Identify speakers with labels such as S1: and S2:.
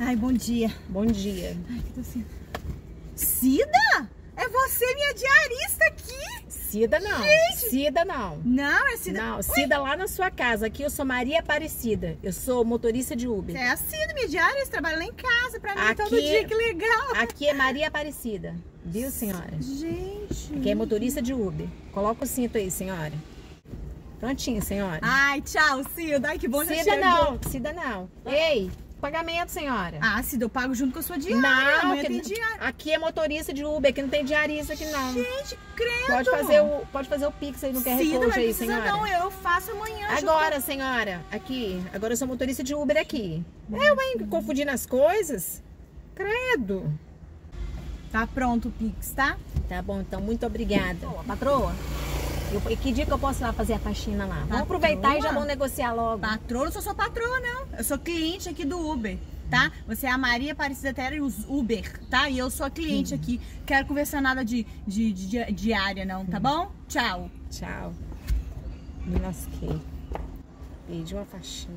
S1: Ai, bom dia.
S2: Bom dia.
S1: Ai, que tô assim. Cida? É você, minha diarista aqui?
S2: Cida não.
S1: Gente!
S2: Cida não.
S1: Não, é Cida.
S2: Não, Cida lá na sua casa. Aqui eu sou Maria Aparecida. Eu sou motorista de Uber.
S1: É a Cida, minha diarista. Trabalha lá em casa pra mim todo
S2: Aqui-
S1: dia. Que legal.
S2: Aqui é Maria Aparecida. Viu, senhora?
S1: Gente.
S2: Aqui é motorista de Uber. Coloca o cinto aí, senhora. Prontinho, senhora.
S1: Ai, tchau, Cida. Ai, que bom já
S2: Cida
S1: chegou.
S2: não, Cida não. Ei, pagamento, senhora.
S1: Ah, Cida, eu pago junto com a sua diária.
S2: não,
S1: Amanhã
S2: que-
S1: tem diária.
S2: aqui é motorista de Uber, aqui não tem diarista aqui não.
S1: Gente, credo.
S2: Pode fazer o, pode fazer o Pix aí no QR
S1: não
S2: Code aí, senhora.
S1: não. Eu faço amanhã.
S2: Agora, senhora, aqui. Agora eu sou motorista de Uber aqui. Eu, hein, confundindo as coisas. Credo.
S1: Tá pronto o Pix, tá?
S2: Tá bom, então, muito obrigada.
S1: Patroa.
S2: Eu- e que dia que eu posso ir lá fazer a faxina lá? Vamos aproveitar e já vamos negociar logo.
S1: Patroa, eu sou sua patroa, não. Eu sou cliente aqui do Uber, tá? Você é a Maria Aparecida Terra e os Uber, tá? E eu sou a cliente aqui. Quero conversar nada de, de, de diária, não, tá bom? Tchau.
S2: Tchau. Me lasquei. Perdi uma faxina.